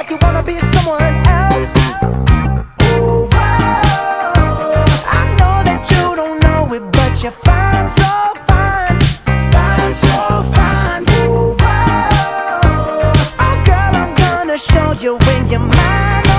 like you wanna be someone else. Ooh, whoa. I know that you don't know it, but you're fine, so fine. Fine, so fine. Ooh, whoa. Oh, girl, I'm gonna show you when you're mine.